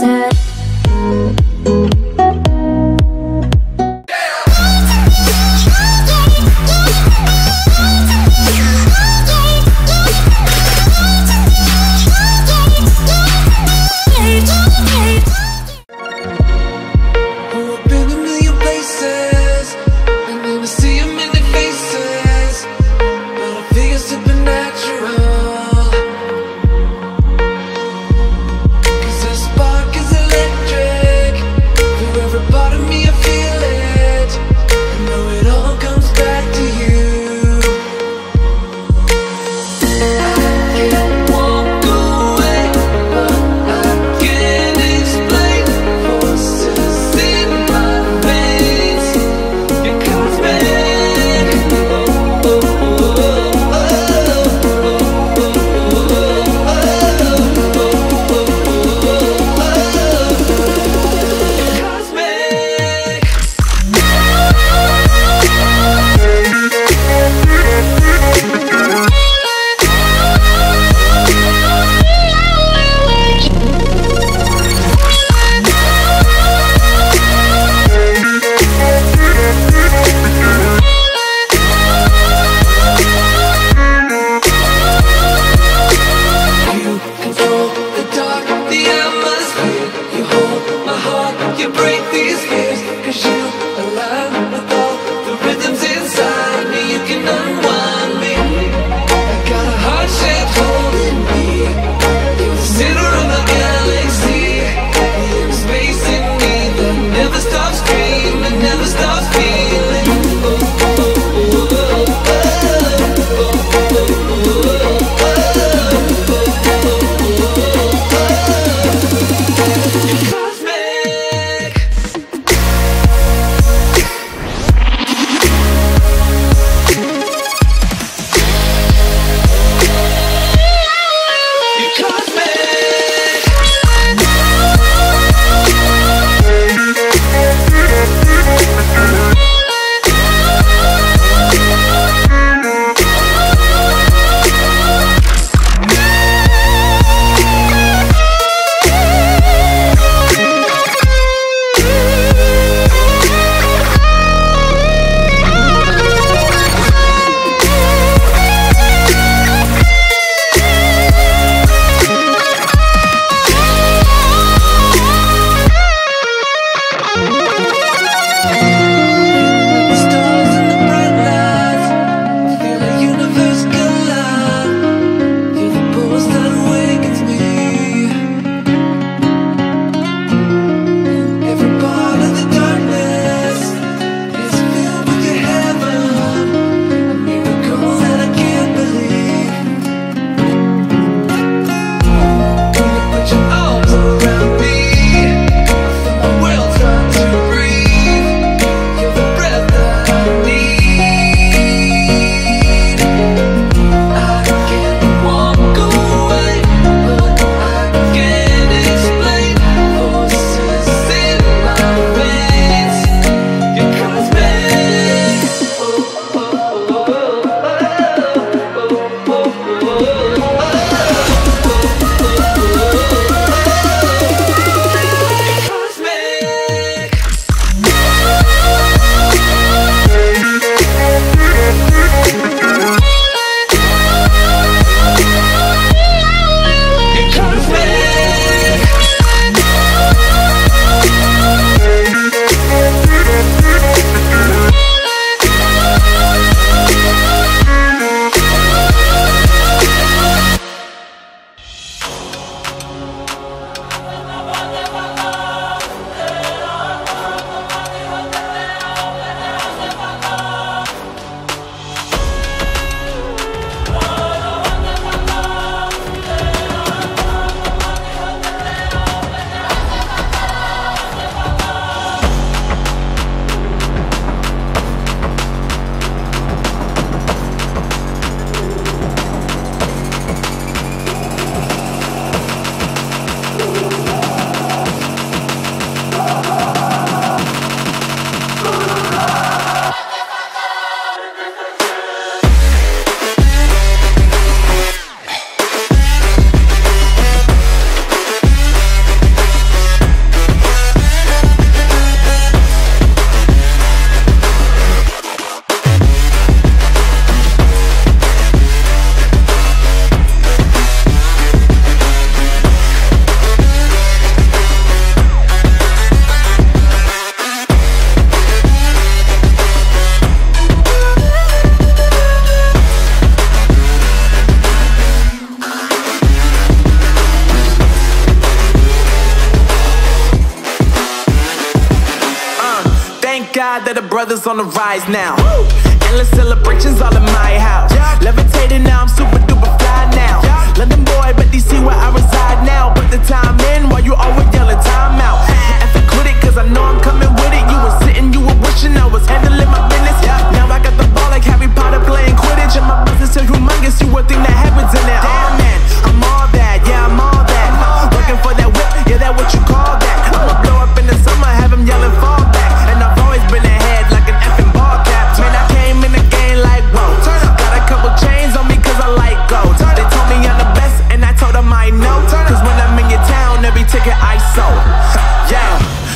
said proud that the brothers on the rise now. Endless celebrations all in my house. Levitating now, I'm super duper fly now. London boy, but DC where I reside now. Put the time in while you always yelling time out. And for quit it, cause I know I'm coming with it. You were sitting, you were wishing I was handling my business. Now I got the ball like Harry Potter playing Quidditch. And my business is humongous, you would think that happens in it.